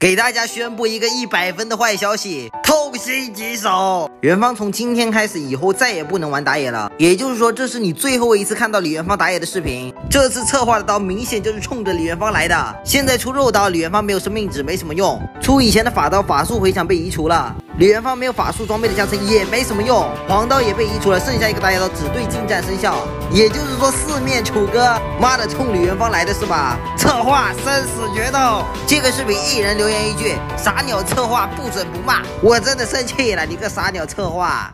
给大家宣布一个一百分的坏消息，痛心疾首！元芳从今天开始以后再也不能玩打野了，也就是说，这是你最后一次看到李元芳打野的视频。这次策划的刀明显就是冲着李元芳来的。现在出肉刀，李元芳没有生命值，没什么用；出以前的法刀，法术回响被移除了。李元芳没有法术装备的加成也没什么用，黄刀也被移除了，剩下一个大牙刀只对近战生效，也就是说四面楚歌。妈的，冲李元芳来的是吧？策划生死决斗，这个视频一人留言一句：傻鸟策划不准不骂。我真的生气了，你个傻鸟策划！